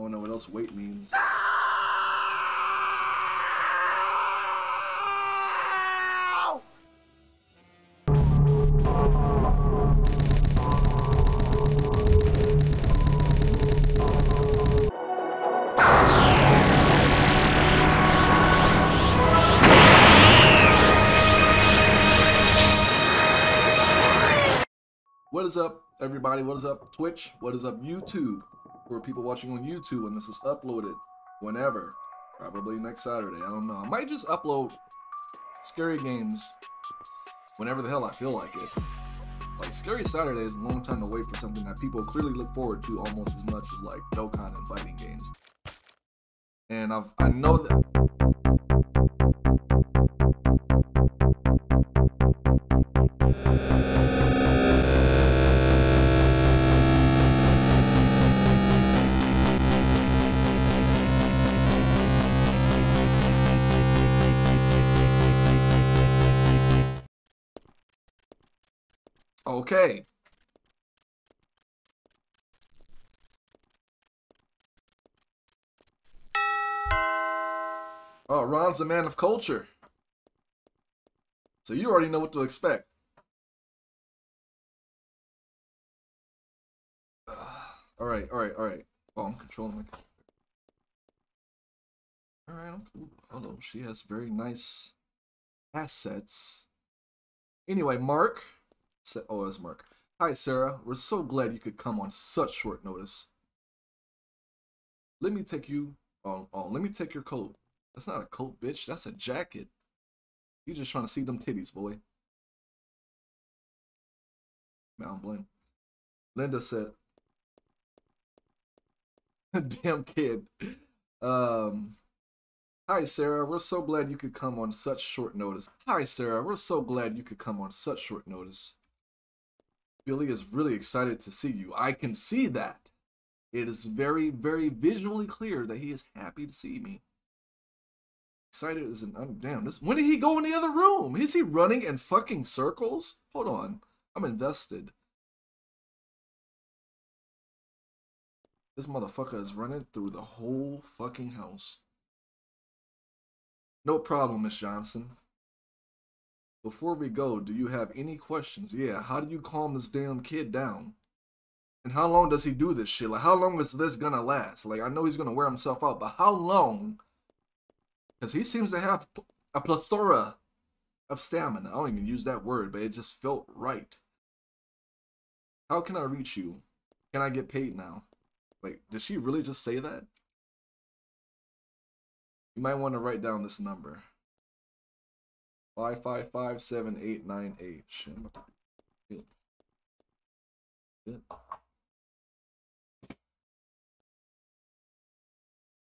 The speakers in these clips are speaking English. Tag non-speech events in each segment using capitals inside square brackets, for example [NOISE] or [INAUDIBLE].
don't know what else wait means. What is up, everybody? What is up, Twitch? What is up, YouTube? For people watching on YouTube when this is uploaded, whenever, probably next Saturday. I don't know. I might just upload scary games whenever the hell I feel like it. Like Scary Saturday is a long time to wait for something that people clearly look forward to almost as much as like Dokkan and fighting games. And I've I know that Okay. Oh, Ron's a man of culture. So you already know what to expect. [SIGHS] all right, all right, all right. Oh, I'm controlling my. All right, I'm cool. Hello, she has very nice assets. Anyway, Mark. Sa- Oh, it's Hi, Sarah. We're so glad you could come on such short notice. Let me take you. Oh, oh, let me take your coat. That's not a coat, bitch. That's a jacket. You just trying to see them titties, boy. Man, I don't blame. Linda said, [LAUGHS] "Damn kid." Um. Hi, Sarah. We're so glad you could come on such short notice. Hi, Sarah. We're so glad you could come on such short notice. Billy is really excited to see you. I can see that. It is very, very visually clear that he is happy to see me. Excited is an un- damn. This when did he go in the other room? Is he running in fucking circles? Hold on, I'm invested. This motherfucker is running through the whole fucking house. No problem, Miss Johnson. Before we go, do you have any questions? Yeah, how do you calm this damn kid down? And how long does he do this shit? Like, how long is this gonna last? Like, I know he's gonna wear himself out, but how long? Because he seems to have a plethora of stamina. I don't even use that word, but it just felt right. How can I reach you? Can I get paid now? Wait, did she really just say that? You might want to write down this number. Five five five seven eight nine eight. Shit. Shit.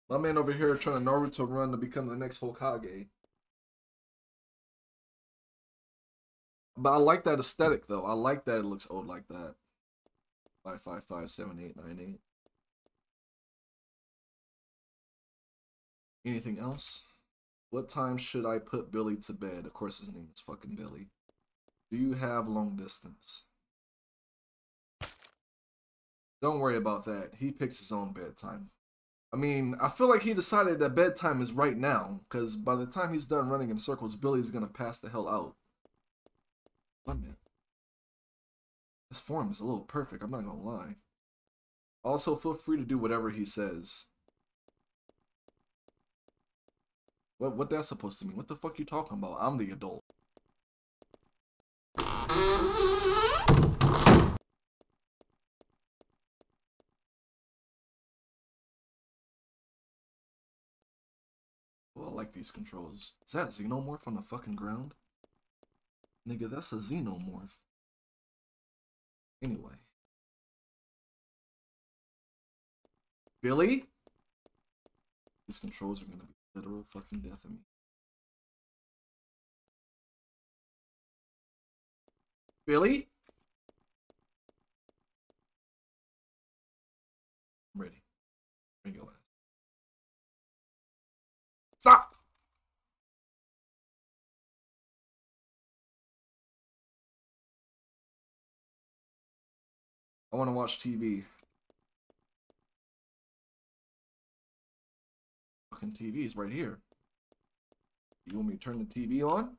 My man over here trying to Naruto run to become the next Hokage. But I like that aesthetic though. I like that it looks old like that. Five five five seven eight nine eight. Anything else? What time should I put Billy to bed? Of course, his name is fucking Billy. Do you have long distance? Don't worry about that. He picks his own bedtime. I mean, I feel like he decided that bedtime is right now, because by the time he's done running in circles, Billy's gonna pass the hell out. My man. This form is a little perfect, I'm not gonna lie. Also, feel free to do whatever he says. What what that's supposed to mean? What the fuck you talking about? I'm the adult. Well, I like these controls. Is that xenomorph on the fucking ground? Nigga, that's a xenomorph. Anyway. Billy? These controls are gonna be literal fucking death of me. Billy? I'm ready. Bring your ass. Stop! I want to watch TV. Fucking TV is right here. You want me to turn the TV on?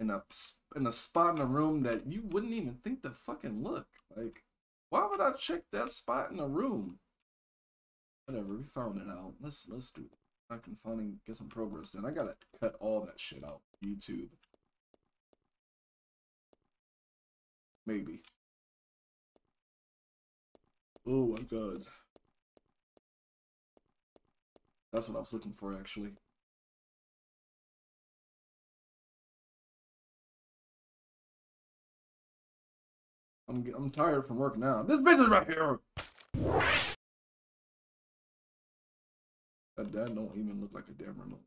In a in a spot in the room that you wouldn't even think to fucking look. Like, why would I check that spot in the room? Whatever, we found it out. Let's let's do it. I can finally get some progress done. I gotta cut all that shit out. YouTube. Maybe. Oh my god. That's what I was looking for, actually. I'm I'm tired from work now. This bitch is right here. That dad don't even look like a damn remote.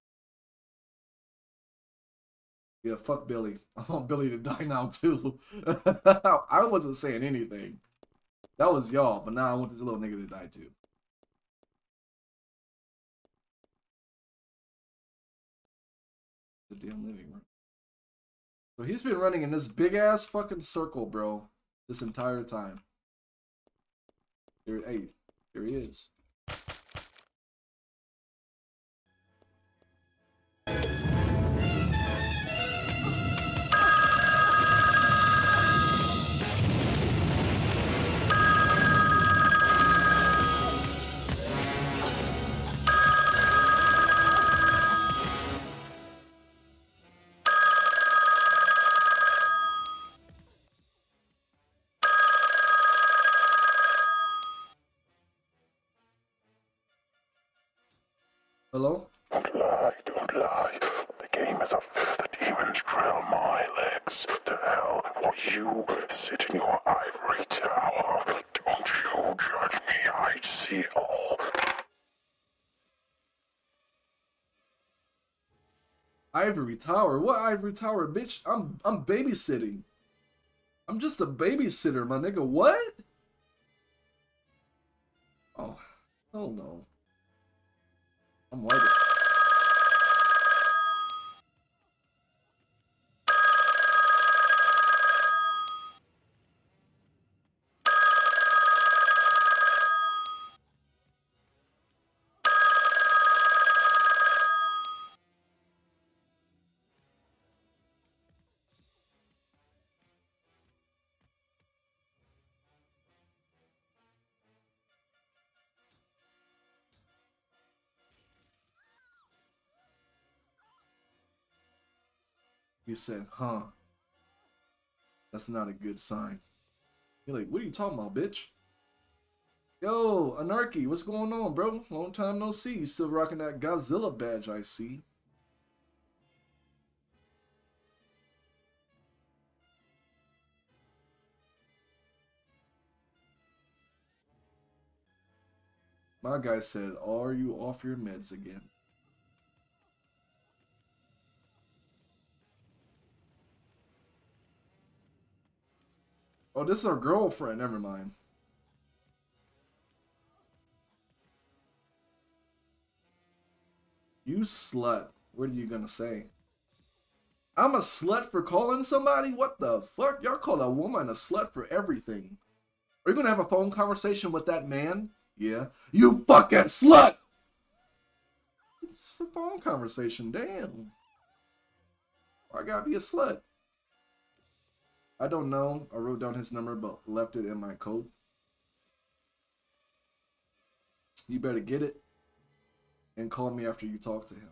Yeah, fuck Billy. [LAUGHS] I want Billy to die now too. [LAUGHS] I wasn't saying anything. That was y'all, but now I want this little nigga to die too. Damn living room. So he's been running in this big ass fucking circle, bro, this entire time. Here, hey, here he is. Hello? Don't lie, don't lie. The game is up. The demons trail my legs to hell while you sit in your ivory tower. Don't you judge me, I see all. Ivory Tower? What Ivory Tower, bitch? I'm I'm babysitting. I'm just a babysitter, my nigga. What? Oh, hell no. He said, huh. That's not a good sign. You're like, what are you talking about, bitch? Yo, Anarchy, what's going on, bro? Long time no see. You still rocking that Godzilla badge, I see. My guy said, are you off your meds again? Oh, this is our girlfriend. Never mind. You slut. What are you gonna say? I'm a slut for calling somebody? What the fuck? Y'all call a woman a slut for everything. Are you gonna have a phone conversation with that man? Yeah. You fucking slut! It's a phone conversation, damn. I gotta be a slut. I don't know. I wrote down his number but left it in my coat. You better get it and call me after you talk to him.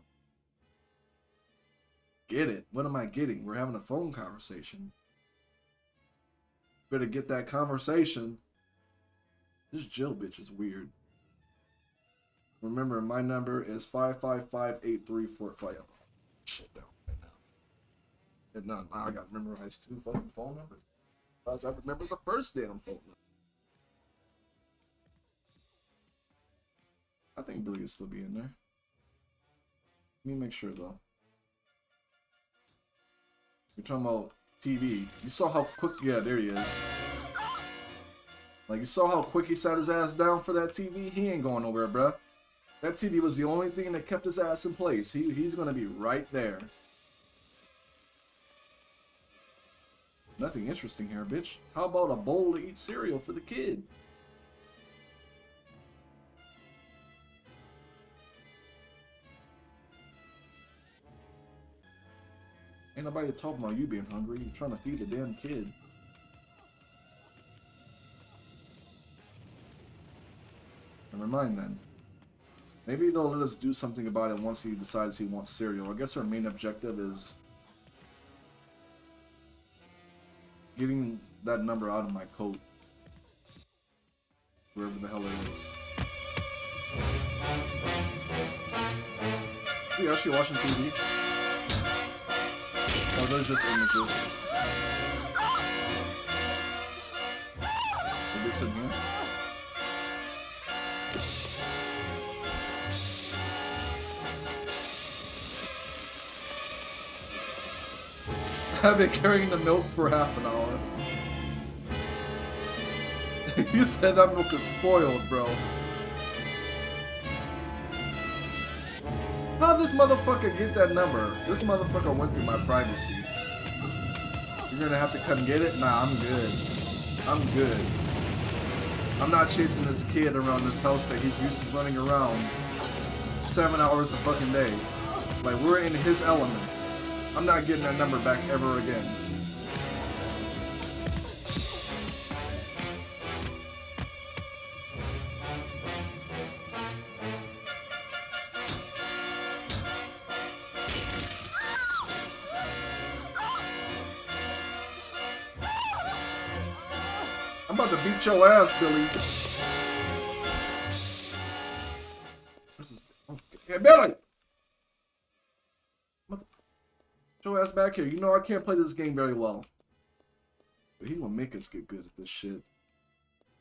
Get it? What am I getting? We're having a phone conversation. Better get that conversation. This Jill bitch is weird. Remember, my number is 555-8345. Shit down right now. And now, now I got to memorize two fucking phone numbers. Because I remember the first damn phone number. I think Billy will still be in there. Let me make sure though. You're talking about TV. You saw how quick, yeah, there he is. Like, you saw how quick he sat his ass down for that TV? He ain't going nowhere, bruh. That TV was the only thing that kept his ass in place. He, he's gonna be right there. Nothing interesting here, bitch. How about a bowl to eat cereal for the kid? Ain't nobody talking about you being hungry. You're trying to feed the damn kid. Never mind then. Maybe they'll let us do something about it once he decides he wants cereal. I guess our main objective is getting that number out of my coat. Wherever the hell it is. Is he actually watching TV? Oh, those just images. Is this in here? I've been carrying the milk for half an hour. [LAUGHS] you said that milk is spoiled, bro. How'd this motherfucker get that number? This motherfucker went through my privacy. You're gonna have to come get it? Nah, I'm good. I'm good. I'm not chasing this kid around this house that he's used to running around seven hours a fucking day. Like, we're in his element. I'm not getting that number back ever again. I'm about to beat your ass, Billy. This? Oh, yeah, Billy! Back here. You know I can't play this game very well. But he gonna make us get good at this shit.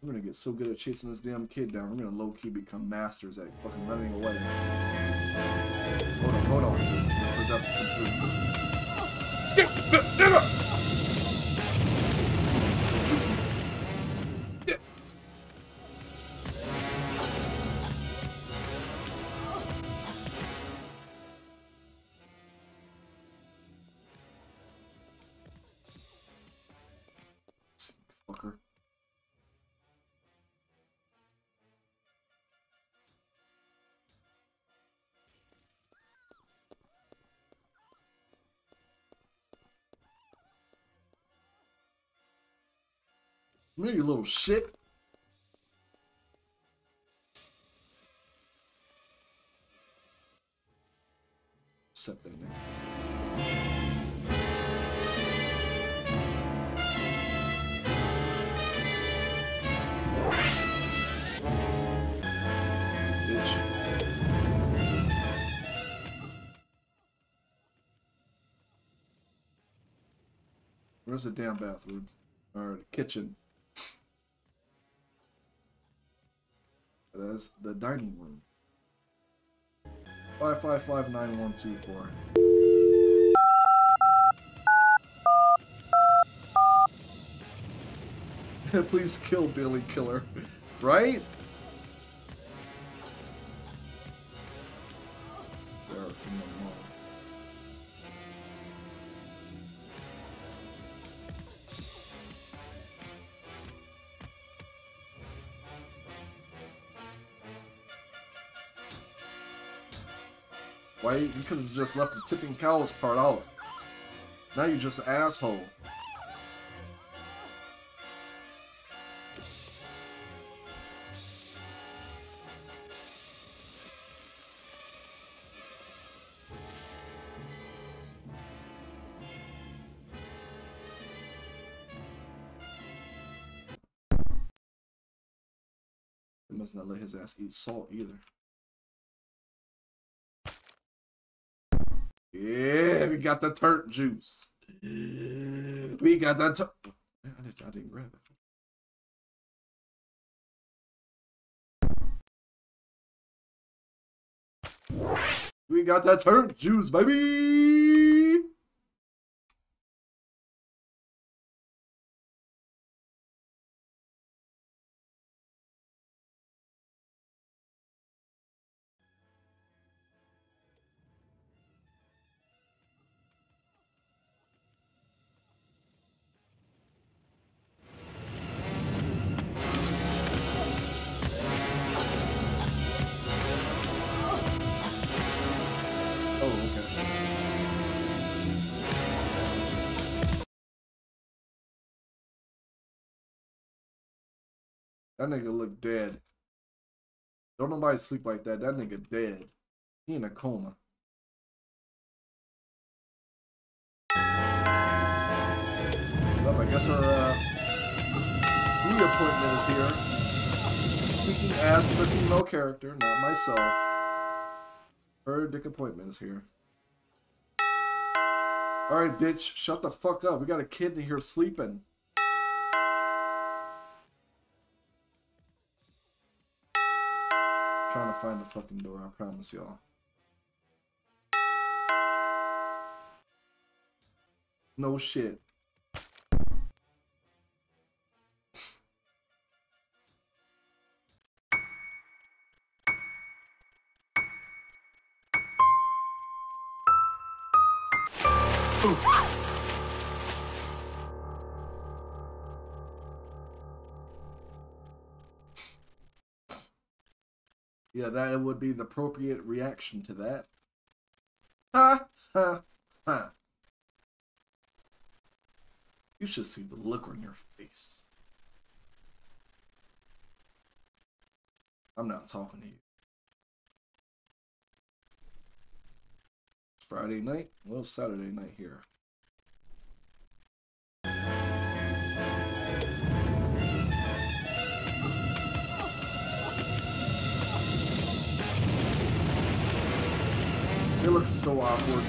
We're gonna get so good at chasing this damn kid down. We're gonna low-key become masters at fucking running away. Hold on, hold on. Through. Here, you little shit. Accept that, nigga. Where's the damn bathroom? Or the kitchen? That's the dining room. Five five five nine one two four. [LAUGHS] Please kill Billy Killer. Right? Sarah Why you could have just left the tipping cows part out. Now you're just an asshole. He must not let his ass eat salt either. Got the turp juice. We got that. I, did, I didn't grab it. We got that turp juice, baby. That nigga look dead. Don't nobody sleep like that. That nigga dead. He in a coma. Well, I guess our uh, D appointment is here. Speaking as the female character, not myself. Her dick appointment is here. Alright, bitch, shut the fuck up. We got a kid in here sleeping. Trying to find the fucking door, I promise y'all. No shit. Yeah, that would be the appropriate reaction to that. Ha ha ha. You should see the look on your face. I'm not talking to you. It's Friday night? Well, Saturday night here. It looks so awkward.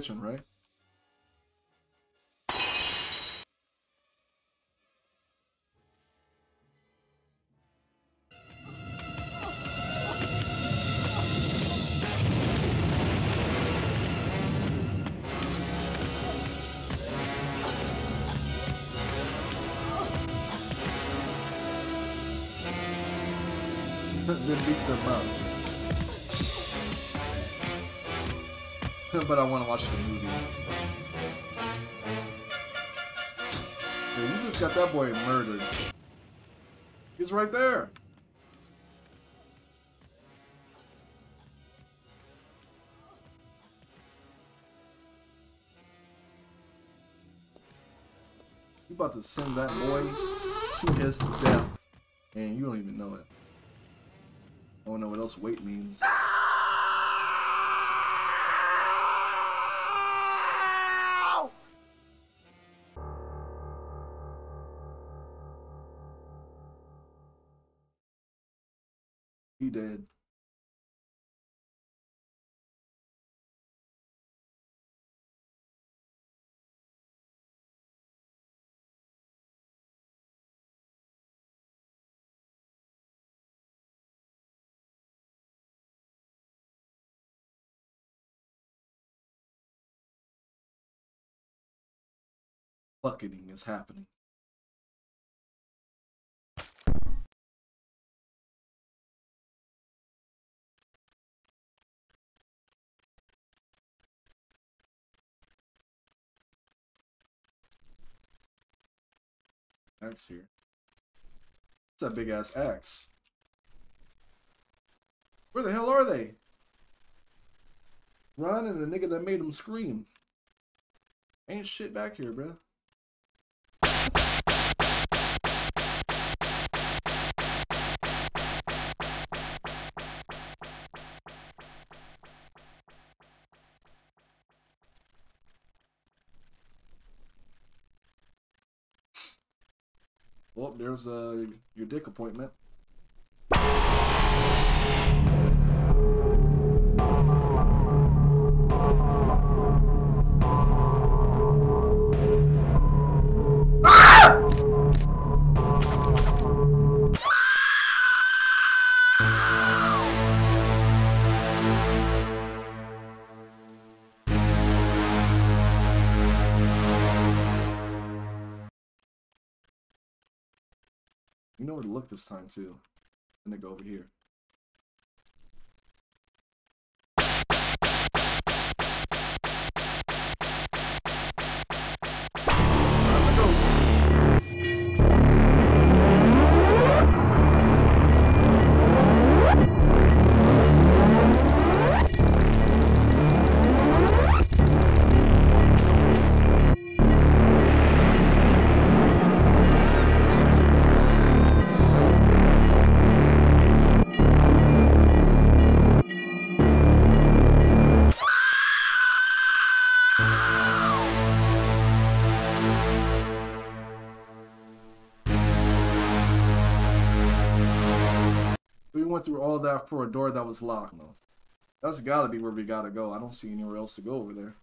Kitchen, right? [LAUGHS] beat them up. But I want to watch the movie. You just got that boy murdered. He's right there. You about to send that boy to his death, and you don't even know it. I don't know what else wait means. Did. Bucketing is happening. Axe here. It's that big ass axe. Where the hell are they? Ron and the nigga that made him scream. Ain't shit back here, bruh. There's uh, your dick appointment. Know where to look this time too. and to go over here. Went through all that for a door that was locked, no. That's gotta be where we gotta go. I don't see anywhere else to go over there.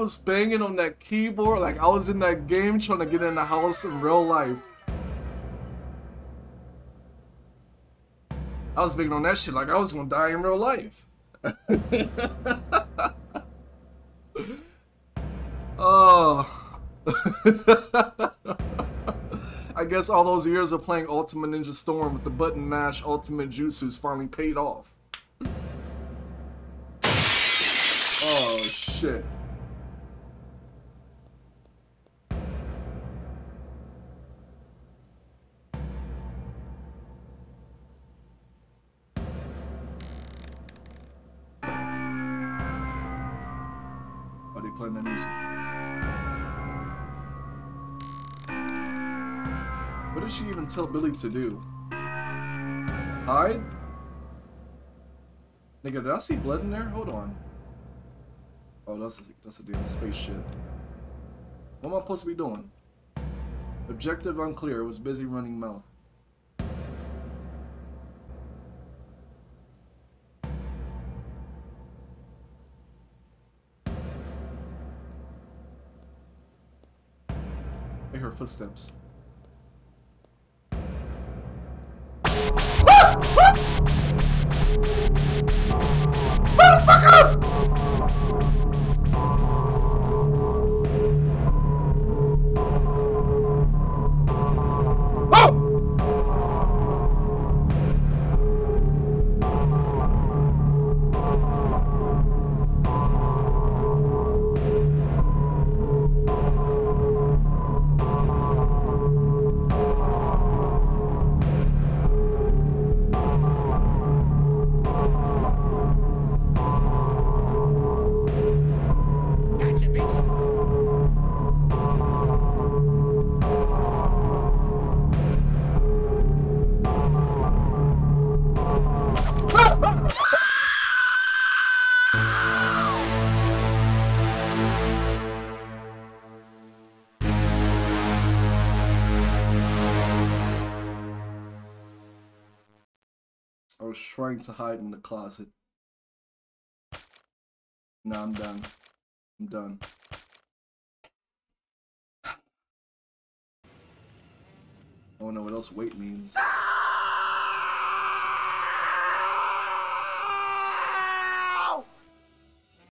Was banging on that keyboard like I was in that game trying to get in the house in real life. I was banging on that shit like I was gonna die in real life. [LAUGHS] oh. [LAUGHS] I guess all those years of playing Ultimate Ninja Storm with the button mash Ultimate Jutsu's finally paid off. Oh shit. Tell Billy to do? Hide? Nigga, did I see blood in there? Hold on. Oh, that's a, that's a damn spaceship. What am I supposed to be doing? Objective unclear. Was busy running mouth. I hear footsteps. I was trying to hide in the closet. Now I'm done. I'm done. I don't know what else wait means.